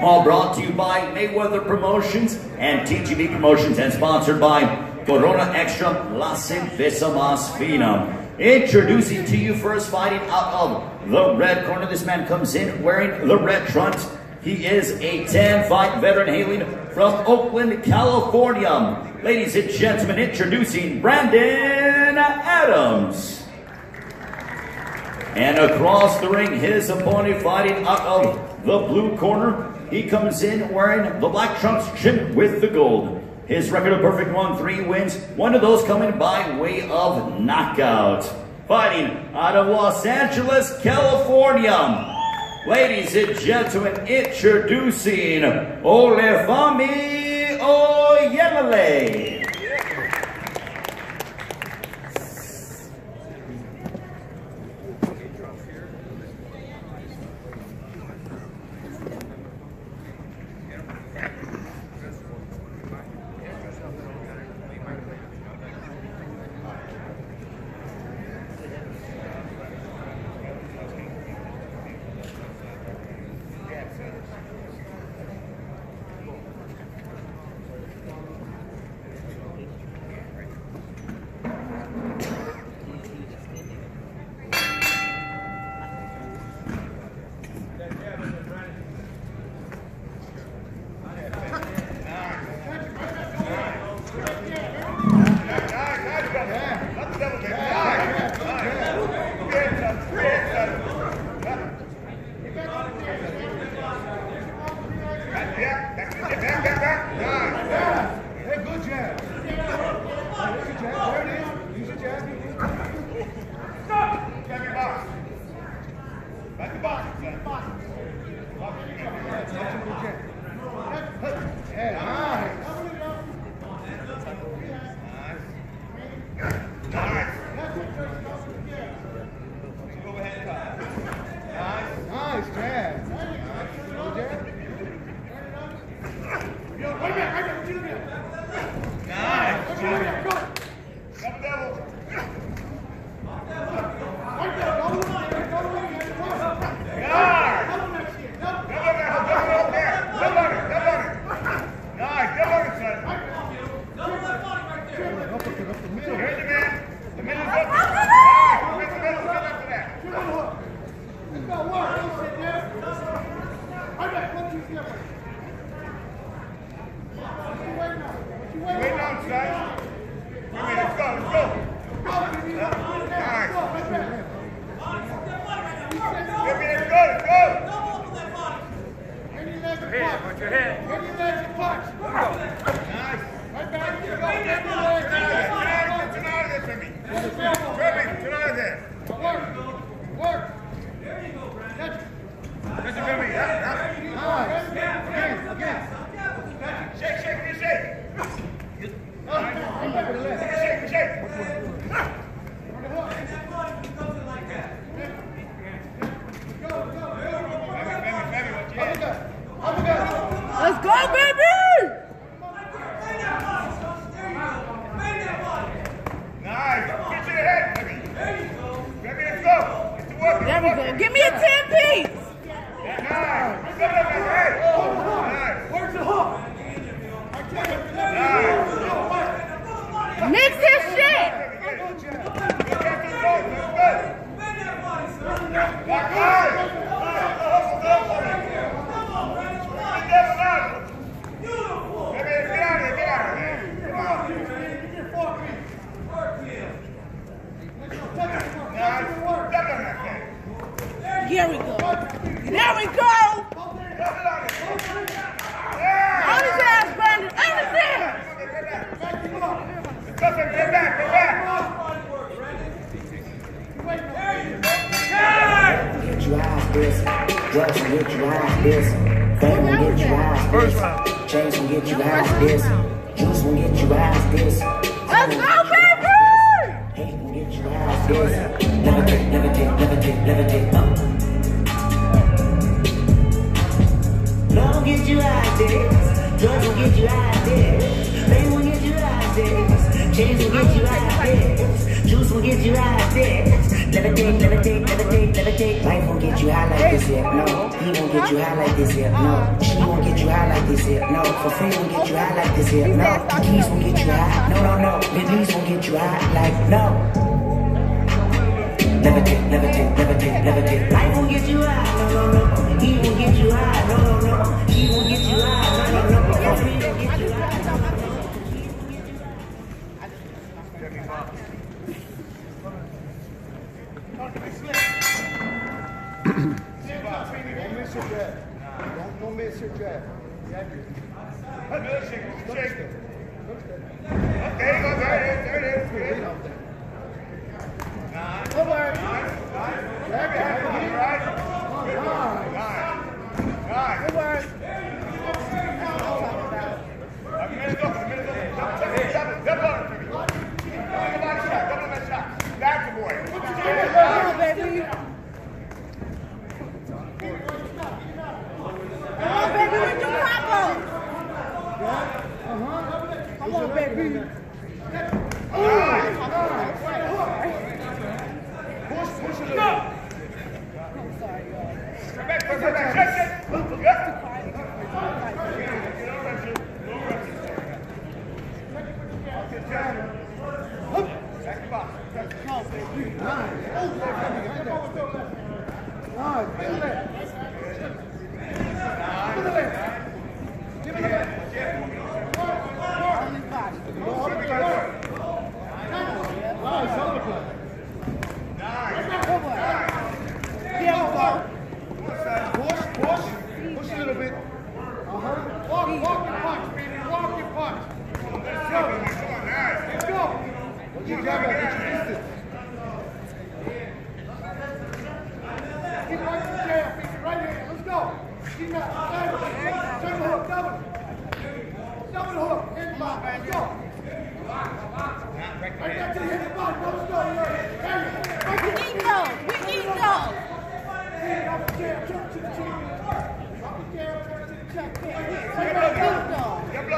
All brought to you by Mayweather Promotions and TGB Promotions and sponsored by Corona Extra La Cerveza Mas Fina. Introducing to you first fighting out of the red corner. This man comes in wearing the red trunks. He is a 10-fight veteran hailing from Oakland, California. Ladies and gentlemen, introducing Brandon Adams. And across the ring, his opponent fighting out of the blue corner. He comes in wearing the black trunks trimmed with the gold. His record of perfect one, three wins, one of those coming by way of knockout. Fighting out of Los Angeles, California. Ladies and gentlemen, introducing Oluwafemi Oyeleye. Chains will get you eyes this. Juice will get you eyes this. levitate, levitate, levitate, levitate. Life won't get you high like this here, no. He won't get you high like this here, no. She won't get you high like this here, no. For free won't get you high like this here, no. The keys won't get you high, no, no, no. Bentleys won't get you high like no. Levitate, levitate, levitate, levitate. Life won't get you high, no, no, no. He won't get you high, no, no, no. She won't get you high, no, no, no. For free won't get you high. You go, there it is, there it is. On his body. Good work. Here we go. Push, push. Push a little bit. Uh-huh. Walk, walk your punch, baby. Walk your punch. Let's go. Let's go. Hold your jab out. Get your distance. Keep right in the jab. Keep it right here. Let's go. Keep that. Jab. Turn the hook. Double. Double the hook. Hit block. Let's go. Right there till you hit the block. Let's go. There you go. Right We here. eat those. We eat those. Drop the jab. Jump to the chin. Drop the jab. Turn to the chin. Check it. We eat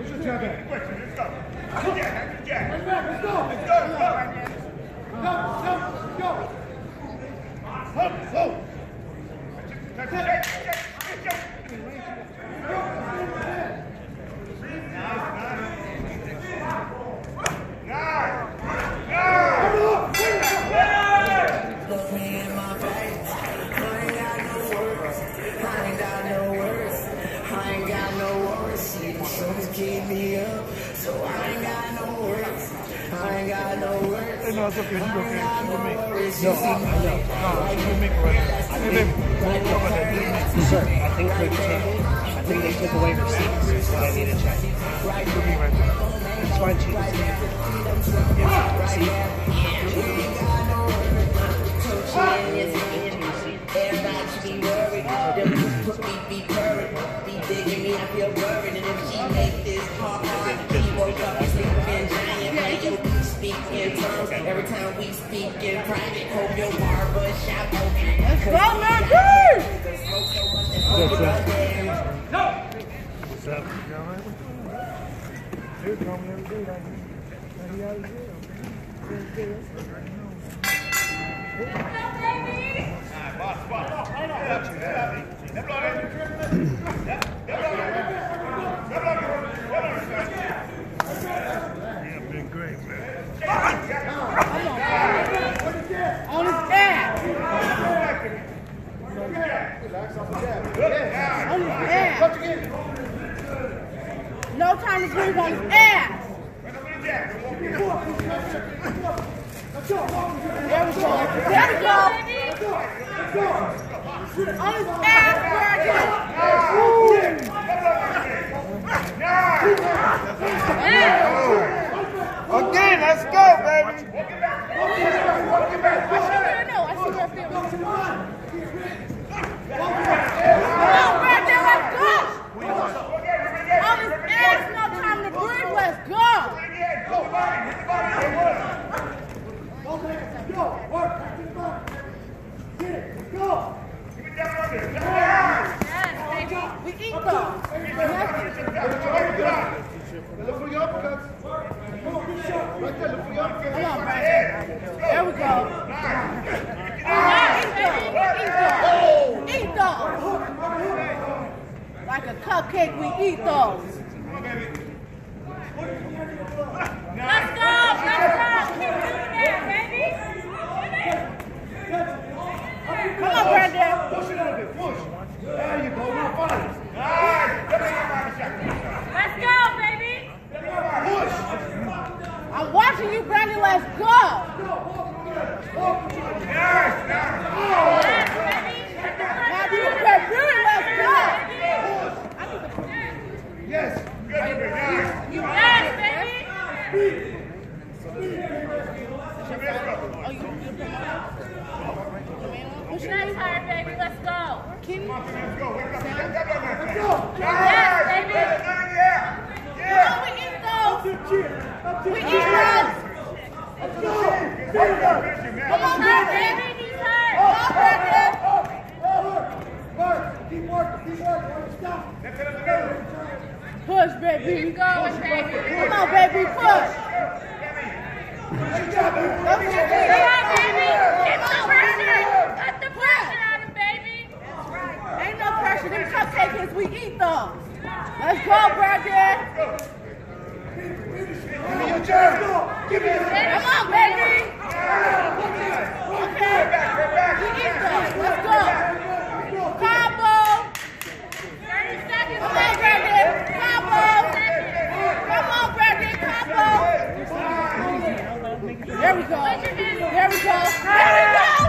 What's your jab at? You speak in tongues. Every time we speak in private, hope your barber shop open. Let's go, man. What's up? You all Dude, call every day right here. He out. Yeah, double on No time to breathe on his ass. Where the jab? There we go. There we go. On his ass, Brandon. Again, let's go, baby. I see where no. I see where it feels. Come on, Brandon, let's go. On his ass, no time to breathe. Let's go. We eat those. Look for your uppercuts. Come on, good shot. Right there, look for your uppercuts. Come on, Brandon. There we go. Eat those. Eat those. Like a cupcake, we eat those. Let's go. Let's go. Keep doing that, baby. Come on, Brandon. Push it a little bit, push. There you go, we're fine. Let's go, baby. Push. I'm watching you, Brandon. Let's go. Now, you can do it. Let's go. Yes. You got it, baby. Oh, you, you put Push that tire, baby. Let's go. Kenny? Yes, baby. Come on, we eat those. We eat those. Come on, baby. He's hurt. Come on, Brandon. Keep working, keep working. Don't stop. Push, baby. Keep going, baby. Come on, baby. Push. Good job, baby. Come on, baby. Keep the pressure. Cut the pressure out of baby. Ain't no pressure. Them cupcake hits, we eat those. Let's go, Brandon. Give me your turn. Give me your Come on, baby. Okay. We eat those. Let's go. Combo. 30 seconds. Come on, Brandon. Combo. Come on. Combo. There we go. There we go. There we go.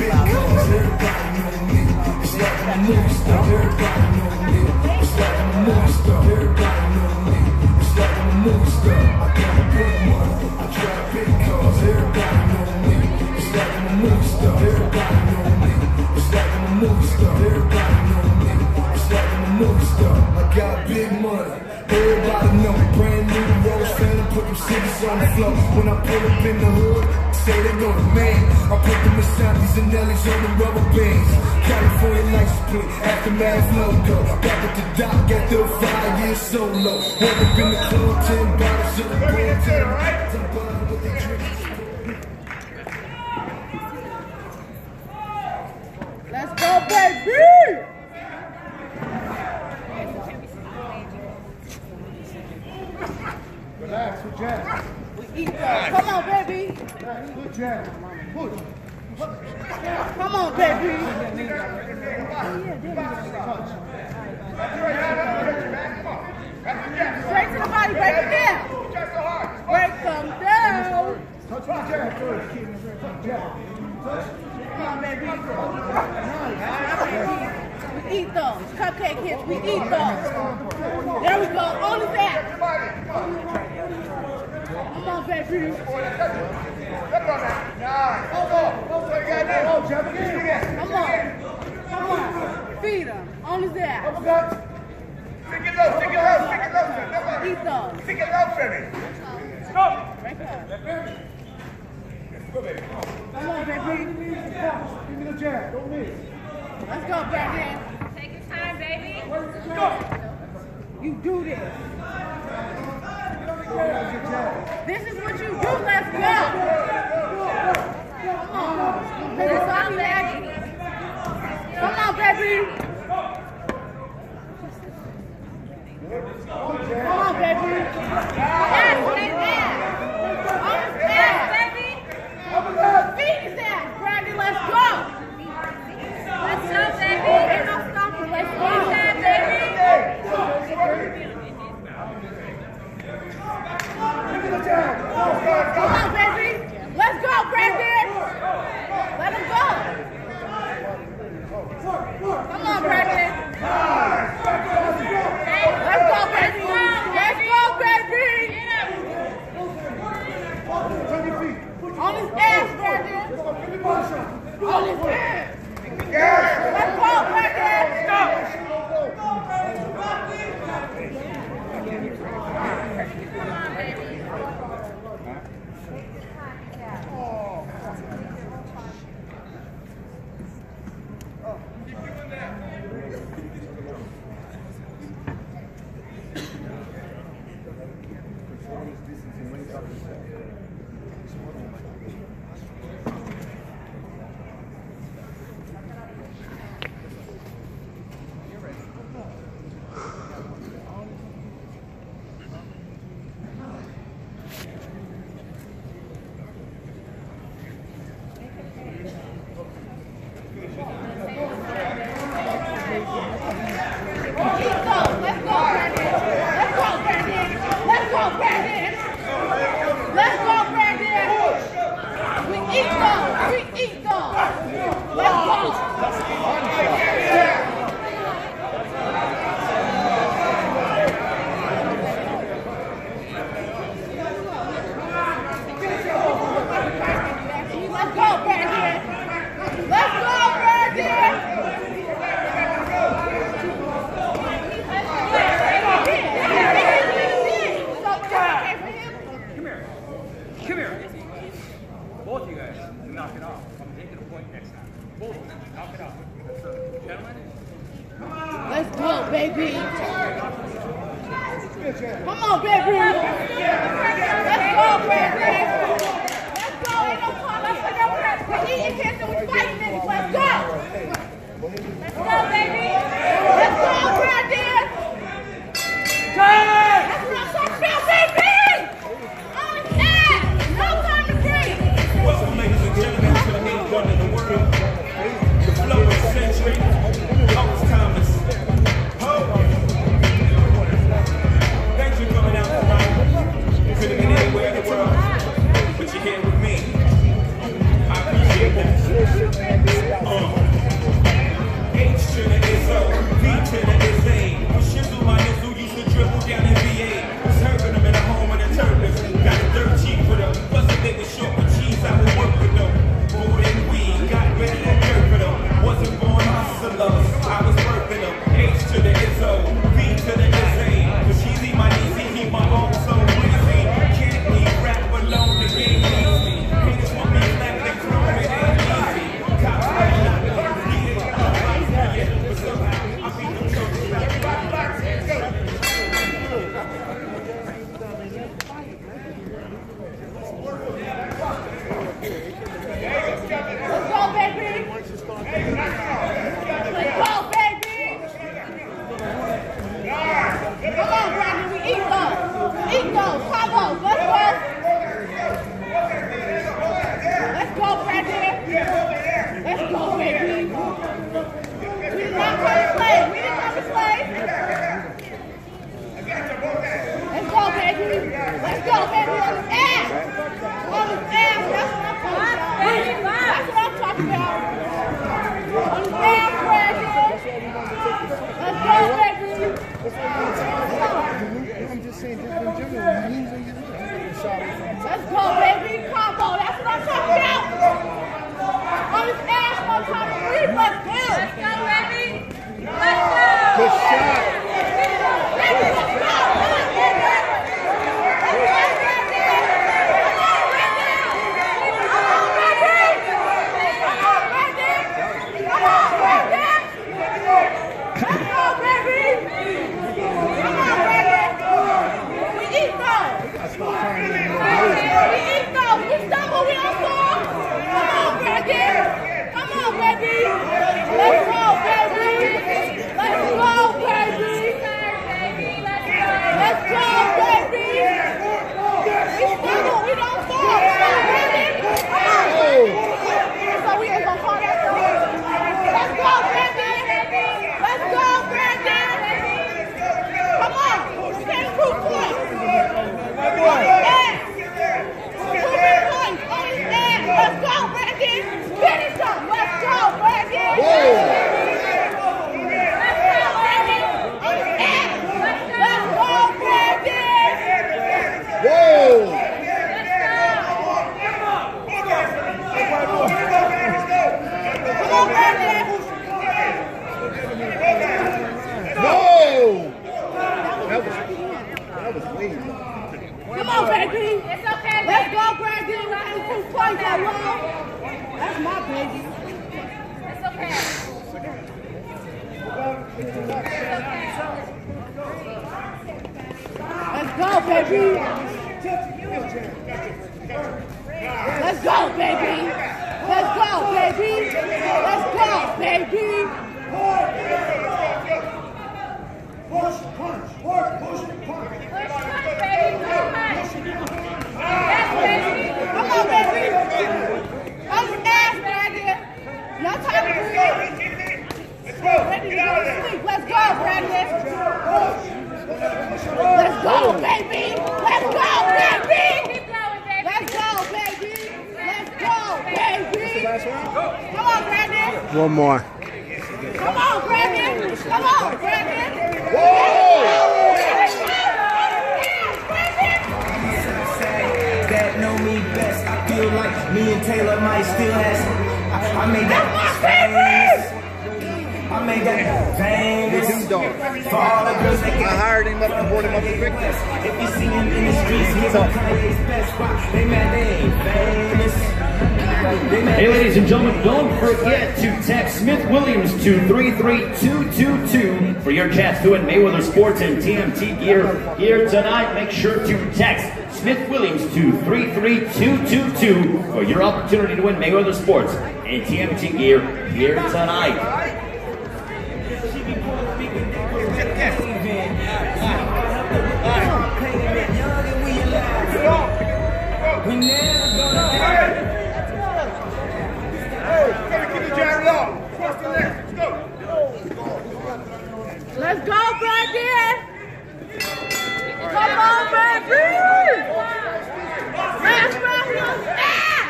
Everybody know me. It's like a movie star, everybody know me. It's like a movie star, everybody know me. It's like a movie star. I got big money, I drive big cars, everybody know me. It's like a movie star, everybody know me. It's like a movie star, everybody know me. It's like a movie star. I got big money. Everybody know me, brand new Rose Phantom, put them cities on the floor. When I pull up in the hood, say they know the man. I put them Mercedes and Ellie's on the rubber bands. California license plate, aftermath logo. Back at the dock at the five year solo. Woke up in the club, ten bottles of the world. Let's go, baby! Relax, good jab. We eat those. Come on, baby. Relax, good jab. Push. Come on, baby. Straight to the body, break it down. Break them down. Come on, baby. We eat those. Cupcake hits, we eat those. There we go. On his ass. Come on, baby. Come on. Come on. Feed him. On his ass. Stick it low, stick it low, stick it low, stick it low. Eat those. Stick it low, Freddy. Break up. Come on, baby. Give me the jab. Don't miss. Let's go, Brandon. Take your time, baby. Go. You do this. This is what you do. Let's go. Come on. This is all magic. Come on, baby. Come on, baby. Yes, Hollywood. Yes. Let's go, both of you guys to knock it off. I'm taking a point next time. Both of you, knock it off. Gentlemen? Let's go, baby! Come on, baby! Let's go, baby! Let's go! Ain't no. Let's. We you. Let's go! Let's go, baby! Let's go, Time! Can't keep playing that long. That's my baby. It's okay. Let's go, baby. Let's go, baby. Let's go, baby. Let's go, baby. Push, punch, push, push, punch. Push, punch, baby. Come on, baby. One more. Come on, Brandon. Come on, Brandon. Whoa! that know me best. I feel like me and Taylor might still have. I, I made that famous. I made that famous. For all the girls that I hired him up and brought him up to Victor. If you see him in the streets, he's on Kanye's best spot. They mad they ain't famous. Hey, ladies and gentlemen, don't forget to text Smith Williams to 33222 for your chance to win Mayweather Sports and TMT gear here tonight. Make sure to text Smith Williams to 33222 for your opportunity to win Mayweather Sports and TMT gear here tonight. Let's go. Let's. Come on, baby. Let's rock your ass.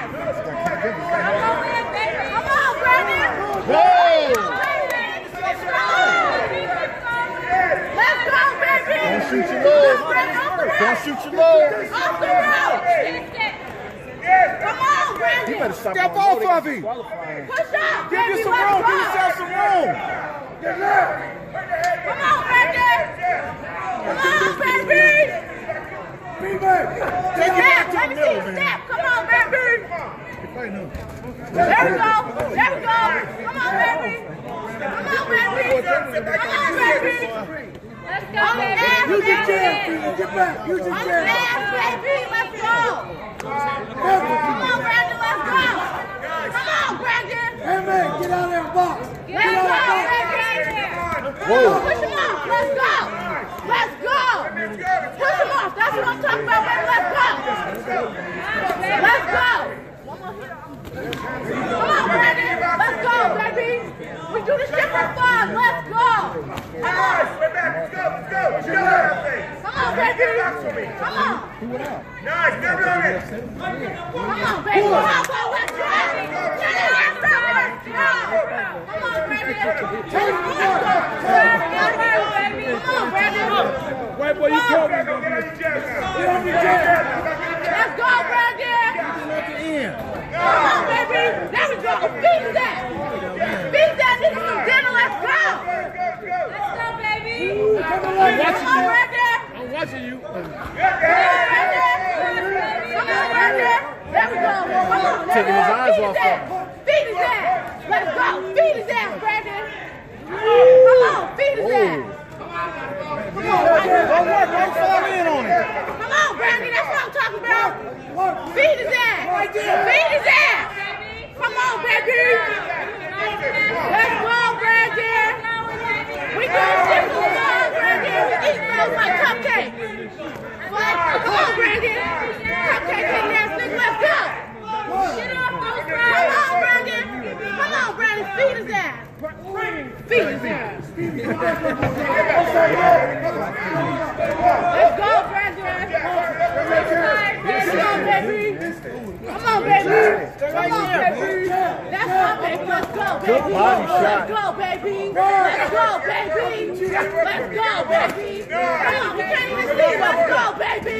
Come on, Brandon. Let's go, baby. Don't shoot your load. Don't shoot your load. Off the. Come on, You better stop Step off of him. Push up, Give you some room. Give yourself some room. Get left. Come on, Brandon. Come on, baby. B-Bay. Take it back to the middle, man. Step. Come on, baby. There we go. There we go. Come on, baby. Come on, baby. Come on, baby. Let's go, baby. Use your jab, B-Bay. Get back. Use your On the jab. baby. Let's go. Come on, Brandon. Let's go. Come on, Brandon. Hey, man, get out there and box. Get Let's out go, there and box. baby. Push him off. Let's go. Let's go. Push him off. That's what I'm talking about, baby. Let's go. Let's go. Come on, Brandon. Let's go, baby. We do this shit for fun. Let's go. Come on. Way back. Let's go. Let's go. Let's go. that thing. Come on, baby. Come on. Nice. Never on it. Come on, baby. Come on, go. Let's go. Get it. Let's go. Let's go. Come on, Brandon. Come on, baby. Come on, Brandon. White boy, you told me. Go get on your jab now. Get on your jab. Let's go, Brandon. At the end. Come on, baby. Go. Beat that. Beat that nigga some dinner. Let's go. Let's go, baby. Come on, Come on, Brandon. I'm watching you. Come on, Brandon. Come on, Brandon. There we go. Come on. there Taking we his go. eyes Beat off ass. Beat his ass. Let's go. Beat his ass, Brandon. Come on. Beat his ass. Come on, Brandon. Don't work. Don't fall in on it. Come on, Brandon. That's what I'm talking about. Beat his ass. Beat his ass. Come on, baby. Let's go, Brandon. We doing shit for fun, Brandon. We eat those like cupcakes. What? Come on, Brandon. Cupcake nigga. Let's go. Come on, Brandon. Come on, Brandon. Feed his ass. Feed his ass. Let's go, Brandon. Come on, baby. Come on, baby. Come on, baby. That's my baby. Let's go, baby. Let's go, baby. Let's go, baby. Let's go, baby. Come on, we can't even see. Let's go, baby.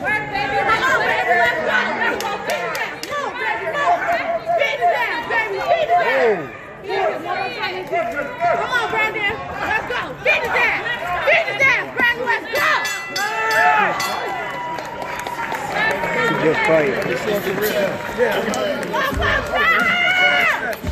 Work, baby. Come on, baby. Let's go. Let's go. Beat his ass. Move, baby. Move. Beat his ass, baby. Beat his ass. Come on, Brandon. Let's go. Beat his ass. Beat his ass, Brandon. Let's go. Just fight. it.